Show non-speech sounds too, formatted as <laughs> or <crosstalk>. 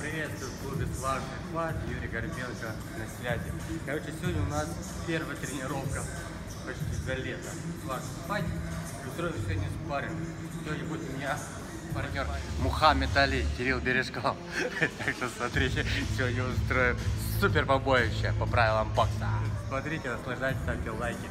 Приветствую в клубе «Слажный Хват, Юрий Горбенко на связи. Короче, сегодня у нас первая тренировка почти за лето. «Слажный Хват. Устроим сегодня спарринг. Сегодня будет у меня партнер Мухаммед Али, Кирилл Бережков. <laughs> Так что смотрите, сегодня устроим супер побоище по правилам бокса. Смотрите, наслаждайтесь, ставьте лайки.